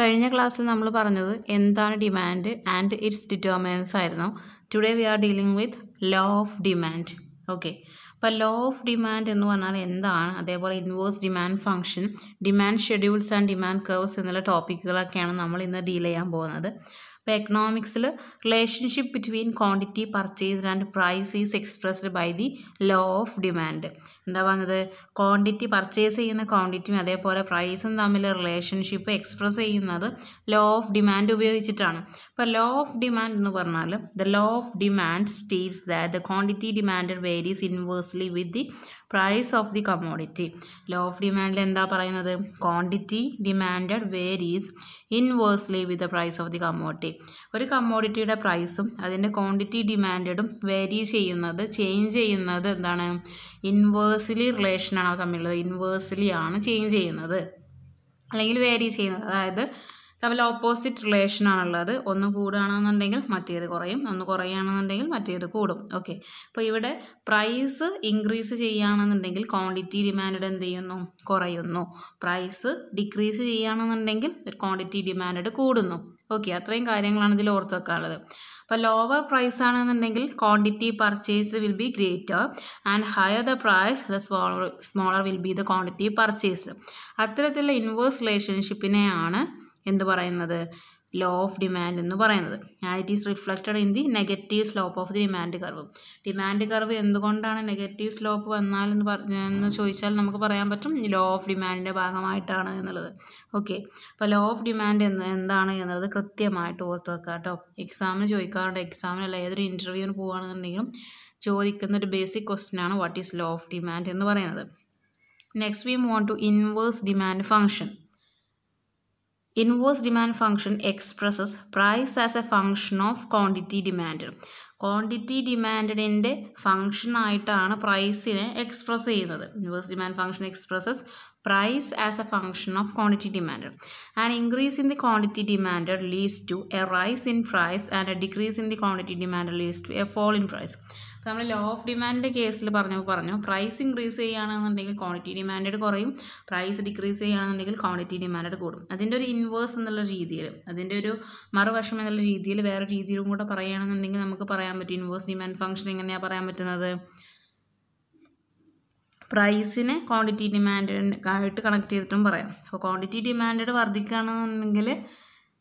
കഴിഞ്ഞ ക്ലാസ്സിൽ നമ്മൾ പറഞ്ഞത് എന്താണ് ഡിമാൻഡ് ആൻഡ് ഇറ്റ്സ് ഡിറ്റർമിനൻസ് ആയിരുന്നു. Today we are dealing with law of demand okay അപ്പോൾ ലോ ഓഫ് ഡിമാൻഡ് എന്ന് പറഞ്ഞാൽ എന്താണ്? അതേപോലെ inverse demand function demand schedules and demand curves എന്നുള്ള ടോപ്പിക്കുകളൊക്കെയാണ് നമ്മൾ ഇന്ന് ഡീൽ ചെയ്യാൻ പോകുന്നത്. അപ്പോൾ എക്കണോമിക്സിൽ relationship between quantity purchased and price is expressed by the law of demand എന്താ പറഞ്ഞത്? ക്വാണ്ടിറ്റി പർച്ചേസ് ചെയ്യുന്ന ക്വാണ്ടിറ്റിയും അതേപോലെ പ്രൈസും തമ്മിൽ റിലേഷൻഷിപ്പ് എക്സ്പ്രസ് ചെയ്യുന്നത് ലോ ഓഫ് ഡിമാൻഡ് ഉപയോഗിച്ചിട്ടാണ്. അപ്പോൾ ലോ ഓഫ് ഡിമാൻഡ് എന്ന് പറഞ്ഞാൽ the law of demand states that the quantity demand varies inversely with the price of the commodity law of ഡിമാൻഡിൽ എന്താ പറയുന്നത്? Quantity demand varies inversely with the price of the commodity ഒരു കമ്മോഡിറ്റിയുടെ പ്രൈസും അതിന്റെ quantity ഡിമാൻഡും vary ചെയ്യുന്നത് change ചെയ്യുന്നത് എന്താണ്? ഇൻവേഴ്സ്ലി റിലേഷനാണ് തമ്മിലുള്ളത്. ഇൻവേഴ്സ്ലി ആണ് ചേഞ്ച് ചെയ്യുന്നത്. അല്ലെങ്കിൽ വേരി ചെയ്യുന്നത്. അതായത് തമ്മിൽ ഓപ്പോസിറ്റ് റിലേഷൻ ആണുള്ളത്. ഒന്ന് കൂടുകയാണെന്നുണ്ടെങ്കിൽ മറ്റേത് കുറയും. ഒന്ന് കുറയുകയാണെന്നുണ്ടെങ്കിൽ മറ്റേത് കൂടും. ഓക്കെ അപ്പോൾ ഇവിടെ പ്രൈസ് ഇൻക്രീസ് ചെയ്യുകയാണെന്നുണ്ടെങ്കിൽ ക്വാണ്ടിറ്റി ഡിമാൻഡ് എന്ത് ചെയ്യുന്നു? കുറയുന്നു. പ്രൈസ് ഡിക്രീസ് ചെയ്യുകയാണെന്നുണ്ടെങ്കിൽ ക്വാണ്ടിറ്റി ഡിമാൻഡ് കൂടുന്നു. ഓക്കെ അത്രയും കാര്യങ്ങളാണ് ഇതിൽ ഓർത്ത് വെക്കാനുള്ളത്. അപ്പോൾ ലോവർ പ്രൈസ് ആണെന്നുണ്ടെങ്കിൽ quantity purchase will be greater and higher the price the smaller smaller will be the quantity purchase അത്തരത്തിലുള്ള ഇൻവേഴ്സ് റിലേഷൻഷിപ്പിനെയാണ് എന്ത് പറയുന്നത്? ലോ ഓഫ് ഡിമാൻഡ് എന്ന് പറയുന്നത്. And it is reflected in the negative slope of the demand curve demand curve എന്തുകൊണ്ടാണ് negative slope വന്നാലെന്ന് പറഞ്ഞെന്ന് ചോദിച്ചാൽ നമുക്ക് പറയാൻ പറ്റും ലോ ഓഫ് ഡിമാൻഡിന്റെ ഭാഗമായിട്ടാണ് എന്നുള്ളത്. ഓക്കെ അപ്പോൾ ലോ ഓഫ് ഡിമാൻഡ് എന്ന് എന്താണ് എന്നുള്ളത് കൃത്യമായിട്ട് ഓർത്ത് വെക്കുക കേട്ടോ എക്സാമിന് ചോദിക്കാറുണ്ട്. എക്സാമിനല്ല ഏതൊരു ഇന്റർവ്യൂവിന് പോകുകയാണെന്നുണ്ടെങ്കിലും ചോദിക്കുന്ന ഒരു ബേസിക് ക്വസ്റ്റ്യൻ ആണ് what is law of demand എന്ന് പറയുന്നത്. Next we move to inverse demand function inverse demand function expresses price as a function of quantity demand quantity ഡിമാൻഡിന്റെ function ആയിട്ടാണ് പ്രൈസിനെ എക്സ്പ്രസ് ചെയ്യുന്നത്. Inverse demand function expresses price as a function of quantity demand and increase in the quantity demand leads to a rise in price and a decrease in the quantity demand leads to a fall in price നമ്മൾ law of ഡിമാൻഡിന്റെ കേസിൽ പറഞ്ഞപ്പോൾ പറഞ്ഞു price increase ചെയ്യുകയാണെന്നുണ്ടെങ്കിൽ quantity demand കുറയും price decrease ചെയ്യുകയാണെന്നുണ്ടെങ്കിൽ quantity demand കൂടും. അതിന്റെ ഒരു ഇൻവേഴ്സ് എന്നുള്ള രീതിയിൽ അതിന്റെ ഒരു മറുവശം എന്നുള്ള രീതിയിൽ വേറെ രീതിയിലും കൂടെ പറയുകയാണെന്നുണ്ടെങ്കിൽ നമുക്ക് പറയാൻ പറ്റും ഇൻവേഴ്സ് ഡിമാൻഡ് ഫംഗ്ഷൻ എങ്ങനെയാണ് പറയാൻ പറ്റുന്നത്? പ്രൈസിനെ ക്വാണ്ടിറ്റി ഡിമാൻഡ് ആയിട്ട് കണക്ട് ചെയ്തിട്ടും പറയാം. അപ്പോൾ ക്വാണ്ടിറ്റി ഡിമാൻഡ് വർദ്ധിക്കുകയാണെന്നുണ്ടെങ്കിൽ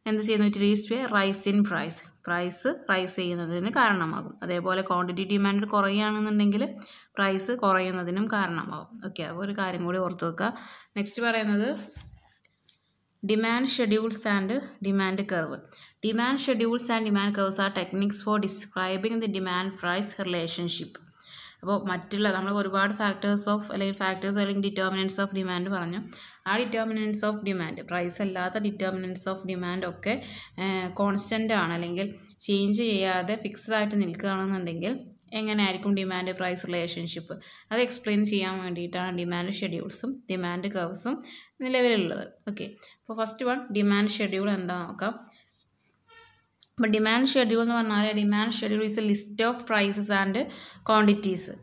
എന്ത് ചെയ്യുന്നു? It leads to a rise in price price rise ചെയ്യുന്നതിന് കാരണമാകും. അതേപോലെ ക്വാണ്ടിറ്റി ഡിമാൻഡ് കുറയുകയാണെന്നുണ്ടെങ്കിൽ പ്രൈസ് കുറയുന്നതിനും കാരണമാകും. ഓക്കെ അപ്പോൾ ഒരു കാര്യം കൂടി ഓർത്ത് വെക്കുക. നെക്സ്റ്റ് പറയുന്നത് demand schedules and demand curve demand schedules and demand curves are techniques for describing the demand price relationship അപ്പോൾ മറ്റുള്ള നമ്മൾ ഒരുപാട് ഫാക്ടേഴ്സ് ഓഫ് അല്ലെങ്കിൽ ഫാക്ടേഴ്സ് അല്ലെങ്കിൽ ഡിറ്റർമിനൻസ് ഓഫ് ഡിമാൻഡ് പറഞ്ഞു. ആ ഡിറ്റർമിനൻസ് ഓഫ് ഡിമാൻഡ് പ്രൈസ് അല്ലാത്ത ഡിറ്റർമിനൻസ് ഓഫ് ഡിമാൻഡ് ഒക്കെ കോൺസ്റ്റന്റ് ആണ്. അല്ലെങ്കിൽ ചേഞ്ച് ചെയ്യാതെ ഫിക്സ്ഡ് ആയിട്ട് നിൽക്കുകയാണെന്നുണ്ടെങ്കിൽ എങ്ങനെയായിരിക്കും ഡിമാൻഡ് പ്രൈസ് റിലേഷൻഷിപ്പ് അത് എക്സ്പ്ലെയിൻ ചെയ്യാൻ വേണ്ടിയിട്ടാണ് ഡിമാൻഡ് ഷെഡ്യൂൾസും ഡിമാൻഡ് കർവ്സും നിലവിലുള്ളത്. ഓക്കെ അപ്പോൾ ഫസ്റ്റ് വൺ ഡിമാൻഡ് ഷെഡ്യൂൾ എന്താ നോക്കാം? അപ്പോൾ ഡിമാൻഡ് ഷെഡ്യൂൾ എന്ന് പറഞ്ഞാൽ demand schedule is a list of prices and quantities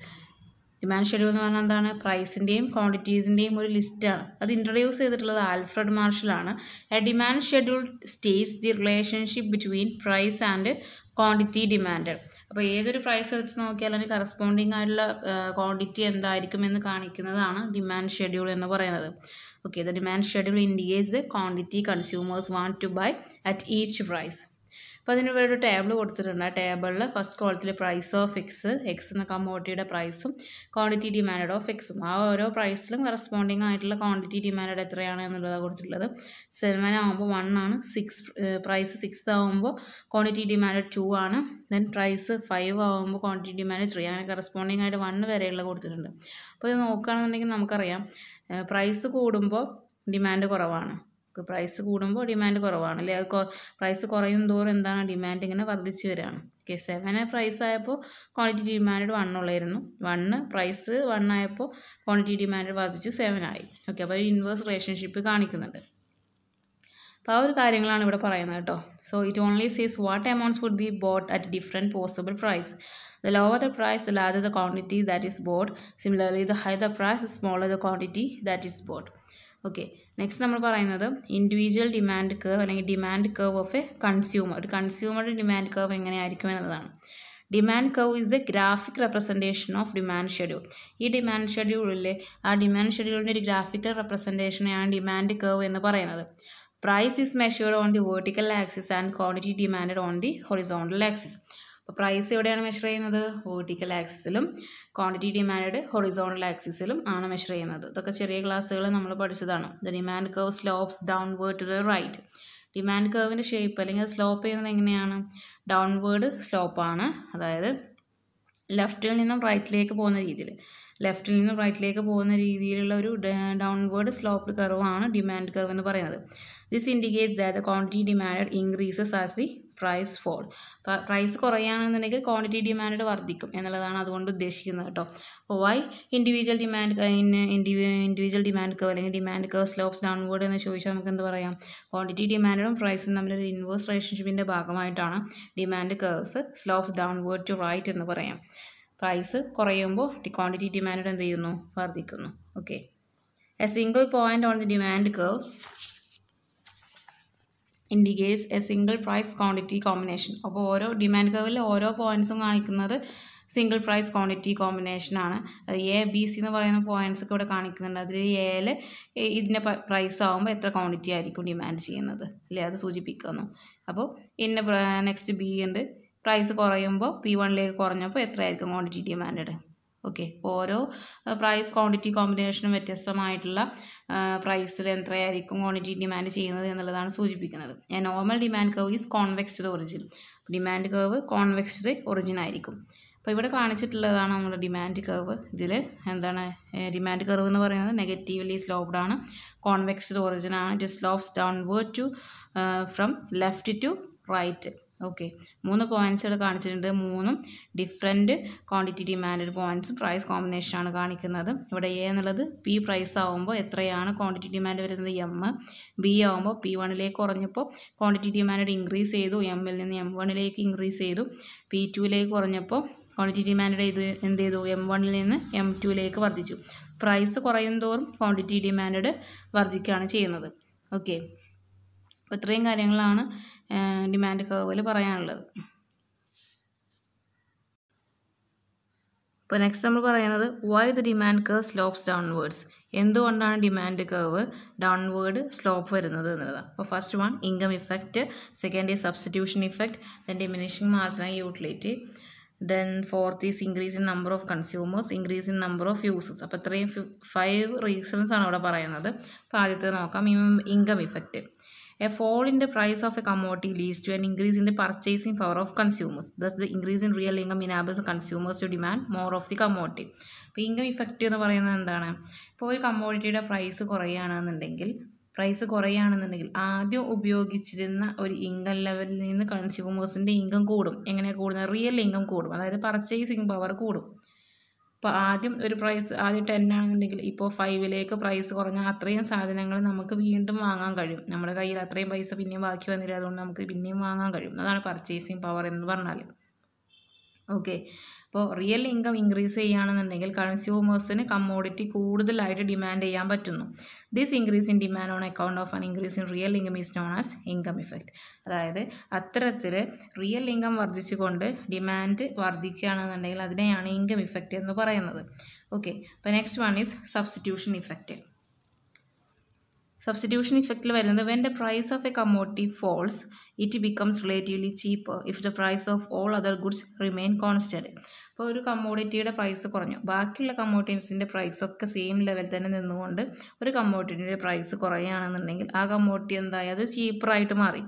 demand schedule എന്ന് പറഞ്ഞാൽ എന്താണ്? പ്രൈസിന്റെയും ക്വാണ്ടിറ്റീസിന്റെയും ഒരു ലിസ്റ്റാണ് അത് ഇൻട്രൊഡ്യൂസ് ചെയ്തിട്ടുള്ളത് Alfred മാർഷലാണ്. A demand schedule states the relationship between price and quantity demand അപ്പോൾ ഏതൊരു പ്രൈസ് എടുത്ത് നോക്കിയാലും കറസ്പോണ്ടിങ് ആയിട്ടുള്ള ക്വാണ്ടിറ്റി എന്തായിരിക്കും എന്ന് കാണിക്കുന്നതാണ് ഡിമാൻഡ് ഷെഡ്യൂൾ എന്ന് പറയുന്നത്. Okay the demand schedule indicates the quantity consumers want to buy at each price അപ്പോൾ അതിന് ഇവിടെ ഒരു ടേബിൾ കൊടുത്തിട്ടുണ്ട്. ആ ടേബിളിൽ ഫസ്റ്റ് കോളത്തിൽ പ്രൈസ് ഓഫ് എക്സ് എക്സ് എന്ന കമ്മോട്ടിയുടെ പ്രൈസും ക്വാണ്ടിറ്റി ഡിമാൻഡ് ഓഫ് എക്സും ആ ഓരോ പ്രൈസിലും കറസ്പോണ്ടിങ് ആയിട്ടുള്ള ക്വാണ്ടിറ്റി ഡിമാൻഡ് എത്രയാണ് എന്നുള്ളതാണ് കൊടുത്തിട്ടുള്ളത്. സെവൻ ആകുമ്പോൾ വൺ ആണ്. സിക്സ് പ്രൈസ് സിക്സ് ആകുമ്പോൾ ക്വാണ്ടിറ്റി ഡിമാൻഡ് ടു ആണ്. ദെൻ പ്രൈസ് ഫൈവ് ആകുമ്പോൾ ക്വാണ്ടിറ്റി ഡിമാൻഡ് ത്രീ അങ്ങനെ കറസ്പോണ്ടിങ് ആയിട്ട് വൺ വരെയുള്ള കൊടുത്തിട്ടുണ്ട്. അപ്പോൾ ഇത് നോക്കുകയാണെന്നുണ്ടെങ്കിൽ നമുക്കറിയാം പ്രൈസ് കൂടുമ്പോൾ ഡിമാൻഡ് കുറവാണ്. പ്രൈസ് കൂടുമ്പോൾ ഡിമാൻഡ് കുറവാണ് അല്ലേ അത് പ്രൈസ് കുറയും തോറും എന്താണ് ഡിമാൻഡ് ഇങ്ങനെ വർദ്ധിച്ച് വരികയാണ് ഓക്കെ സെവൻ പ്രൈസ് ആയപ്പോൾ ക്വാണ്ടിറ്റി ഡിമാൻഡ് വൺ ഉള്ളായിരുന്നു. വണ്ണ് പ്രൈസ് വൺ ആയപ്പോൾ ക്വാണ്ടിറ്റി ഡിമാൻഡ് വർദ്ധിച്ചു സെവൻ ആയി. ഓക്കെ അപ്പോൾ ഇൻവേഴ്സ് റിലേഷൻഷിപ്പ് കാണിക്കുന്നുണ്ട്. അപ്പോൾ ആ ഒരു കാര്യങ്ങളാണ് ഇവിടെ പറയുന്നത് കേട്ടോ. So it only sees what amounts would be bought at different possible price The lower the price the quantity that is bought. Similarly, the higher the price, the smaller the quantity that is bought. Okay next നമ്മൾ പറയുന്നത് individual demand curve അല്ലെങ്കിൽ demand curve of a consumer ഒരു കൺസ്യൂമറുടെ demand curve എങ്ങനെയായിരിക്കും എന്നുള്ളതാണ്. Demand curve is a graphic representation of demand schedule ഈ demand ഷെഡ്യൂളിൽ ആ ഡിമാൻഡ് ഷെഡ്യൂളിന്റെ ഒരു ഗ്രാഫിക്കൽ റെപ്രസെന്റേഷനെയാണ് ഡിമാൻഡ് കർവ് എന്ന് പറയുന്നത്. Price is measured on the vertical axis and quantity demand on the horizontal axis അപ്പോൾ പ്രൈസ് എവിടെയാണ് മെഷർ ചെയ്യുന്നത്? വേർട്ടിക്കൽ ആക്സിസിലും ക്വാണ്ടിറ്റി ഡിമാൻഡ് ഹൊറിസോണൽ ആക്സിസിലും ആണ് മെഷർ ചെയ്യുന്നത്. ഇതൊക്കെ ചെറിയ ക്ലാസ്സുകൾ നമ്മൾ പഠിച്ചതാണ്. The demand curve slopes downward to the right demand കർവിന്റെ ഷേപ്പ് അല്ലെങ്കിൽ സ്ലോപ്പ് ചെയ്യുന്നത് എങ്ങനെയാണ്? ഡൗൺവേർഡ് സ്ലോപ്പാണ് അതായത് ലെഫ്റ്റിൽ നിന്നും റൈറ്റിലേക്ക് പോകുന്ന രീതിയിൽ ലെഫ്റ്റിൽ നിന്നും റൈറ്റിലേക്ക് പോകുന്ന രീതിയിലുള്ള ഒരു ഡൗൺവേർഡ് സ്ലോപ്പ് കർവാണ് ഡിമാൻഡ് കർവ് എന്ന് പറയുന്നത്. This indicates that the quantity demand increases as the price fall price കുറയുകയാണെന്നുണ്ടെങ്കിൽ quantity demand വർദ്ധിക്കും എന്നുള്ളതാണ് അതുകൊണ്ട് ഉദ്ദേശിക്കുന്നത് കേട്ടോ. അപ്പോൾ why individual demand individual demand curve അല്ലെങ്കിൽ ഡിമാൻഡ് കവ് സ്ലോപ്സ് ഡൗൺവേർഡ് എന്ന് ചോദിച്ചാൽ നമുക്ക് എന്ത് പറയാം? ക്വാണ്ടിറ്റി ഡിമാൻഡും പ്രൈസും തമ്മിലൊരു ഇൻവേഴ്സ് റിലേഷൻഷിപ്പിന്റെ ഭാഗമായിട്ടാണ് demand curves slopes downward to right എന്ന് പറയാം. പ്രൈസ് കുറയുമ്പോൾ ക്വാണ്ടിറ്റി ഡിമാൻഡ് എന്ത് ചെയ്യുന്നു? വർദ്ധിക്കുന്നു. Okay a single point on the demand curve indicates a single price quantity combination അപ്പോൾ ഓരോ ഡിമാൻഡ് കർവിൽ ഓരോ പോയിൻസും കാണിക്കുന്നത് സിംഗിൾ പ്രൈസ് ക്വാണ്ടിറ്റി കോമ്പിനേഷനാണ് എ ബി സി എന്ന് പറയുന്ന പോയിന്റ്സ് ഒക്കെ ഇവിടെ കാണിക്കുന്നുണ്ട്. അതിൽ എയിൽ ഇതിന്റെ പ്രൈസ് ആകുമ്പോൾ എത്ര ക്വാണ്ടിറ്റി ആയിരിക്കും ഡിമാൻഡ് ചെയ്യുന്നത്. അല്ലേ? അത് സൂചിപ്പിക്കുന്നു. അപ്പോൾ ഇന്ന നെക്സ്റ്റ് ബി ഉണ്ട് പ്രൈസ് കുറയുമ്പോൾ പി വണ്ണിലേക്ക് കുറഞ്ഞപ്പോൾ എത്രയായിരിക്കും ക്വാണ്ടിറ്റി ഡിമാൻഡ് ഓക്കെ ഓരോ പ്രൈസ് ക്വാണ്ടിറ്റി കോമ്പിനേഷനും വ്യത്യസ്തമായിട്ടുള്ള പ്രൈസിൽ എത്രയായിരിക്കും ക്വാണ്ടിറ്റി ഡിമാൻഡ് ചെയ്യുന്നത് എന്നുള്ളതാണ് സൂചിപ്പിക്കുന്നത്. Normal demand curve is convex to origin demand curve convex to origin ആയിരിക്കും. അപ്പോൾ ഇവിടെ കാണിച്ചിട്ടുള്ളതാണ് നമ്മുടെ ഡിമാൻഡ് കർവ് ഇതിൽ എന്താണ് ഡിമാൻഡ് കർവ് എന്ന് പറയുന്നത് നെഗറ്റീവ്ലി സ്ലോപ്ഡ് ആണ്. കോൺവെക്സ്ഡ് ഒറിജിൻ ആണ്. It slopes downward to from left to right okay മൂന്ന് പോയിന്റ്സ് ഇവിടെ കാണിച്ചിട്ടുണ്ട്. മൂന്നും ഡിഫറെന്റ് ക്വാണ്ടിറ്റി ഡിമാൻഡ് പോയിന്റ്സും പ്രൈസ് കോമ്പിനേഷനാണ് കാണിക്കുന്നത്. ഇവിടെ എ എന്നുള്ളത് പി പ്രൈസ് ആകുമ്പോൾ എത്രയാണ് ക്വാണ്ടിറ്റി ഡിമാൻഡ് വരുന്നത്? എം ബി ആകുമ്പോൾ പി വണ്ണിലേക്ക് കുറഞ്ഞപ്പോൾ ക്വാണ്ടിറ്റി ഡിമാൻഡ് ഇൻക്രീസ് ചെയ്തു. എമ്മിൽ നിന്ന് എം വണ്ണിലേക്ക് ഇൻക്രീസ് ചെയ്തു. പി ടുവിലേക്ക് കുറഞ്ഞപ്പോൾ ക്വാണ്ടിറ്റി ഡിമാൻഡ് ഇത് എന്ത് ചെയ്തു? എം വണ്ണിൽ നിന്ന് എം ടുവിലേക്ക് വർദ്ധിച്ചു. പ്രൈസ് കുറയും തോറും ക്വാണ്ടിറ്റി ഡിമാൻഡ് വർദ്ധിക്കുകയാണ് ചെയ്യുന്നത്. ഓക്കെ അപ്പോൾ ഇത്രയും കാര്യങ്ങളാണ് ഡിമാൻഡ് കർവിൽ പറയാനുള്ളത്. ഇപ്പോൾ നെക്സ്റ്റ് നമ്മൾ പറയുന്നത് why the demand curve slopes downwards എന്തുകൊണ്ടാണ് ഡിമാൻഡ് കർവ് ഡൗൺവേർഡ് സ്ലോപ്പ് വരുന്നത് എന്നുള്ളതാണ് അപ്പോൾ first one income effect second is substitution effect then diminishing marginal utility then fourth is increase in number of consumers increase in number of uses അപ്പോൾ ഇത്രയും five reasons ആണ് ഇവിടെ പറയുന്നത്. അപ്പോൾ ആദ്യത്തെ നോക്കാം income effect A fall in the price of a commodity leads to an increase in the purchasing power of consumers. Thus, the increase in real income enables consumers to demand more of the commodity. അപ്പോൾ income effect എന്ന് പറയുന്നത് എന്താണ് ഇപ്പോൾ ഒരു കമ്മോഡിറ്റിയുടെ price കുറയുകയാണെന്നുണ്ടെങ്കിൽ price കുറയുകയാണെന്നുണ്ടെങ്കിൽ ആദ്യം ഉപയോഗിച്ചിരുന്ന ഒരു ഇൻകം ലെവലിൽ നിന്ന് കൺസ്യൂമേഴ്സിന്റെ ഇൻകം കൂടും എങ്ങനെ കൂടുന്നത് റിയൽ ഇൻകം കൂടും അതായത് പർച്ചേസിങ് പവർ കൂടും ഇപ്പോൾ ആദ്യം ഒരു പ്രൈസ് ആദ്യം ടെൻ ആണെന്നുണ്ടെങ്കിൽ ഇപ്പോൾ ഫൈവിലേക്ക് പ്രൈസ് കുറഞ്ഞാൽ അത്രയും സാധനങ്ങൾ നമുക്ക് വീണ്ടും വാങ്ങാൻ കഴിയും. നമ്മുടെ കയ്യിൽ അത്രയും പൈസ പിന്നെയും ബാക്കി വന്നില്ല അതുകൊണ്ട് നമുക്ക് പിന്നെയും വാങ്ങാൻ കഴിയും. അതാണ് പർച്ചേസിങ് പവർ എന്ന് പറഞ്ഞാൽ ഓക്കെ അപ്പോൾ റിയൽ ഇൻകം ഇൻക്രീസ് ചെയ്യുകയാണെന്നുണ്ടെങ്കിൽ കൺസ്യൂമേഴ്സിന് കമ്മോഡിറ്റി കൂടുതലായിട്ട് ഡിമാൻഡ് ചെയ്യാൻ പറ്റുന്നു. This increase in demand on account of an increase in real income is known as income effect അതായത് അത്തരത്തിൽ റിയൽ ഇൻകം വർദ്ധിച്ചുകൊണ്ട് ഡിമാൻഡ് വർദ്ധിക്കുകയാണെന്നുണ്ടെങ്കിൽ അതിനെയാണ് ഇൻകം ഇഫക്റ്റ് എന്ന് പറയുന്നത്. ഓക്കെ അപ്പോൾ next one is substitution effect substitution ഇഫക്റ്റിൽ വരുന്നത് when the price of a commodity falls it becomes relatively cheap if the price of all other goods remain constant അപ്പോൾ ഒരു കമ്മോഡിറ്റിയുടെ പ്രൈസ് കുറഞ്ഞു. ബാക്കിയുള്ള കമ്മോഡിറ്റീസിന്റെ പ്രൈസ് ഒക്കെ സെയിം ലെവൽ തന്നെ നിന്നുകൊണ്ട് ഒരു കമ്മോഡിറ്റിയുടെ പ്രൈസ് കുറയുകയാണെന്നുണ്ടെങ്കിൽ ആ കമ്മോഡിറ്റി എന്തായി? അത് ചീപ്പറായിട്ട് മാറി.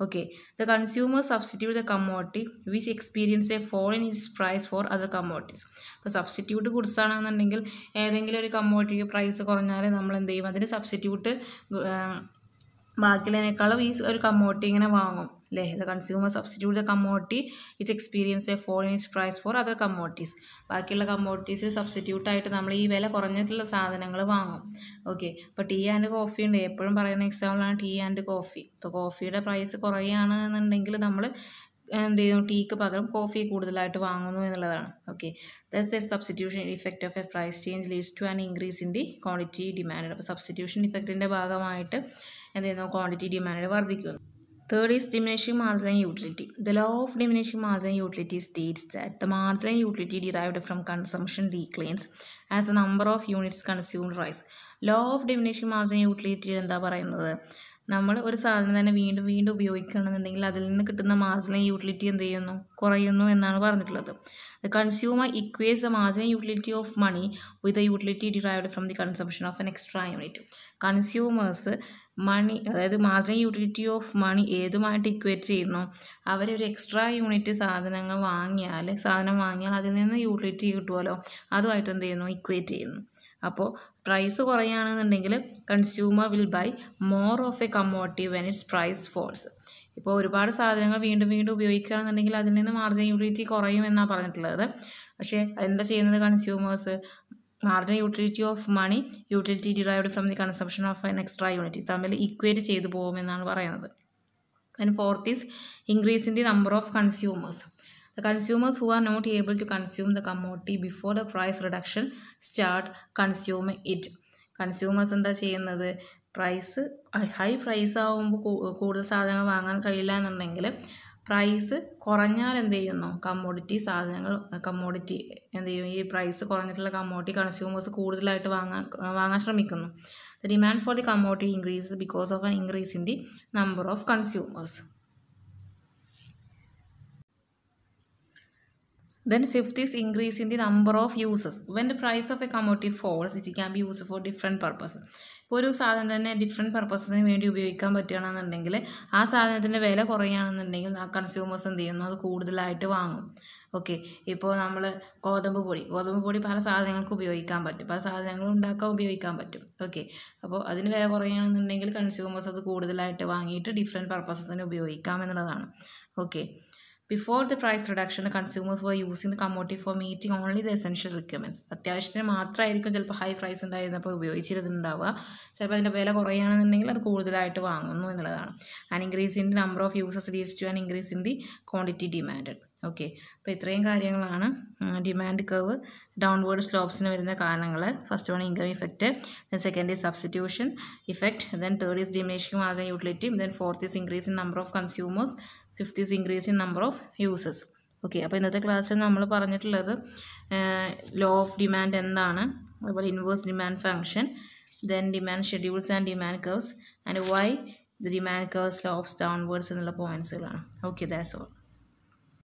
Okay the consumer substitute the commodity which experience a fall in its price for other commodities അപ്പോൾ സബ്സ്റ്റിറ്റ്യൂട്ട് ഗുഡ്സ് ആണെന്നുണ്ടെങ്കിൽ ഏതെങ്കിലും ഒരു കമ്മോഡിറ്റിക്ക് പ്രൈസ് കുറഞ്ഞാൽ നമ്മൾ എന്ത് ചെയ്യും? അതിന് സബ്സ്റ്റിറ്റ്യൂട്ട് ബാക്കിയുള്ളതിനേക്കാളും ഈ ഒരു കമ്മോഡിറ്റി ഇങ്ങനെ വാങ്ങും. അല്ലേ the consumer substitute the commodity its experience a fall in price for other commodities ബാക്കിയുള്ള കമ്മോഡിറ്റീസിൽ സബ്സ്റ്റിറ്റ്യൂട്ടായിട്ട് നമ്മൾ ഈ വില കുറഞ്ഞിട്ടുള്ള സാധനങ്ങൾ വാങ്ങും. ഓക്കെ അപ്പോൾ ടീ ആൻഡ് കോഫി ഉണ്ട്. എപ്പോഴും പറയുന്ന എക്സാമ്പിളാണ് ടീ ആൻഡ് കോഫി ഇപ്പോൾ കോഫിയുടെ പ്രൈസ് കുറയുകയാണ് എന്നുണ്ടെങ്കിൽ നമ്മൾ എന്ത് ചെയ്യുന്നു ടീക്ക് പകരം കോഫി കൂടുതലായിട്ട് വാങ്ങുന്നു എന്നുള്ളതാണ്. Okay thus the substitution effect of a price change leads to an increase in the quantity demand അപ്പോൾ സബ്സ്റ്റിറ്റ്യൂഷൻ ഇഫക്റ്റിന്റെ ഭാഗമായിട്ട് എന്ത് ചെയ്യുന്നു? ക്വാണ്ടിറ്റി ഡിമാൻഡ് വർദ്ധിക്കുന്നു. Third is diminishing marginal utility the law of diminishing marginal utility states that the marginal utility derived from consumption reclaims as a number of units consumed rise law of diminishing marginal utility എന്താ പറയുന്നത്? നമ്മൾ ഒരു സാധനം തന്നെ വീണ്ടും വീണ്ടും ഉപയോഗിക്കണമെന്നുണ്ടെങ്കിൽ അതിൽ നിന്ന് കിട്ടുന്ന മാർജിനൽ യൂട്ടിലിറ്റി എന്ത് ചെയ്യുന്നു? കുറയുന്നു എന്നാണ് പറഞ്ഞിട്ടുള്ളത്. The consumer equates the marginal utility of money with the utility derived from the consumption of an extra unit consumers money അതായത് മാർജിനൽ യൂട്ടിലിറ്റി ഓഫ് മണി ഏതുമായിട്ട് ഇക്വേറ്റ് ചെയ്യുന്നു? അവരൊരു എക്സ്ട്രാ യൂണിറ്റ് സാധനങ്ങൾ വാങ്ങിയാൽ സാധനം വാങ്ങിയാൽ അതിൽ നിന്ന് യൂട്ടിലിറ്റി കിട്ടുമല്ലോ അതുമായിട്ട് എന്ത് ചെയ്യുന്നു? ഇക്വേറ്റ് ചെയ്യുന്നു. അപ്പോൾ price കുറയുകയാണെന്നുണ്ടെങ്കിൽ consumer will buy more of a commodity when its price falls ഇപ്പോൾ ഒരുപാട് സാധനങ്ങൾ വീണ്ടും വീണ്ടും ഉപയോഗിക്കുകയാണെന്നുണ്ടെങ്കിൽ അതിൽ നിന്ന് മാർജിൻ യൂട്ടിലിറ്റി കുറയും എന്നാണ് പറഞ്ഞിട്ടുള്ളത്. പക്ഷേ എന്താ ചെയ്യുന്നത് consumers marginal utility of money utility derived from the consumption of an extra unit തമ്മിൽ ഇക്വേറ്റ് ചെയ്തു പോകുമെന്നാണ് പറയുന്നത്. Then fourth is increase in the number of consumers the consumers who are not able to consume the commodity before the price reduction start consuming it consumers എന്താ ചെയ്യുന്നത്? Price high price ആകുമ്പോൾ കൂടുതൽ സാധനങ്ങൾ വാങ്ങാൻ കഴിയില്ല എന്നുണ്ടെങ്കിൽ പ്രൈസ് കുറഞ്ഞാൽ എന്ത് ചെയ്യുന്നു? കമ്മോഡിറ്റി സാധനങ്ങൾ കമ്മോഡിറ്റി എന്ത് ചെയ്യും? ഈ പ്രൈസ് കുറഞ്ഞിട്ടുള്ള കമ്മോഡിറ്റി കൺസ്യൂമേഴ്സ് കൂടുതലായിട്ട് വാങ്ങാൻ വാങ്ങാൻ ശ്രമിക്കുന്നു. The demand for the commodity increase because of an increase in the number of consumers Then fifth is increase in the number of uses. When the price of a commodity falls, it can be used for different purposes. ഒരു സാധനം തന്നെ different പർപ്പസിന് വേണ്ടി ഉപയോഗിക്കാൻ പറ്റുകയാണെന്നുണ്ടെങ്കിൽ ആ സാധനത്തിന്റെ വില കുറയുകയാണെന്നുണ്ടെങ്കിൽ ആ കൺസ്യൂമേഴ്സ് എന്ത് ചെയ്യുന്നു? അത് കൂടുതലായിട്ട് വാങ്ങും. ഓക്കെ ഇപ്പോൾ നമ്മൾ ഗോതമ്പ് പൊടി. ഗോതമ്പ് പൊടി പല സാധനങ്ങൾക്ക് ഉപയോഗിക്കാൻ പറ്റും. പല സാധനങ്ങൾ ഉണ്ടാക്കാൻ ഉപയോഗിക്കാൻ പറ്റും. ഓക്കെ അപ്പോൾ അതിന് വില കുറയുകയാണെന്നുണ്ടെങ്കിൽ കൺസ്യൂമേഴ്സ് അത് കൂടുതലായിട്ട് വാങ്ങിയിട്ട് ഡിഫറെന്റ് പർപ്പസസിന് ഉപയോഗിക്കാം എന്നുള്ളതാണ്. Okay before the price reduction consumers were using the commodity for meeting only the essential requirements അത്യാവശ്യത്തിന് മാത്രമായിരിക്കും ചിലപ്പോൾ ഹൈ പ്രൈസ് ഉണ്ടായിരുന്നപ്പോൾ ഉപയോഗിച്ചിരുന്നുണ്ടാവുക. ചിലപ്പോൾ അതിന്റെ വില കുറയുകയാണെന്നുണ്ടെങ്കിൽ അത് കൂടുതലായിട്ട് വാങ്ങുന്നു എന്നുള്ളതാണ്. An increase in the number of users leads to an increase in the quantity demand okay അപ്പോൾ ഇത്രയും കാര്യങ്ങളാണ് ഡിമാൻഡ് കർവ് ഡൗൺവേർഡ് സ്ലോപ്സിന് വരുന്ന കാരണങ്ങൾ. First one income effect then second is substitution effect then third is diminishing margin utility then fourth is increase in number of consumers fifth is increase in number of users okay അപ്പോൾ ഇന്നത്തെ ക്ലാസ്സിൽ നമ്മൾ പറഞ്ഞിട്ടുള്ളത് law of demand എന്താണ്? അതുപോലെ inverse demand function then demand schedules and demand curves and why the demand curve slopes downwards എന്നുള്ള പോയിന്റ്സുകളാണ് okay that's all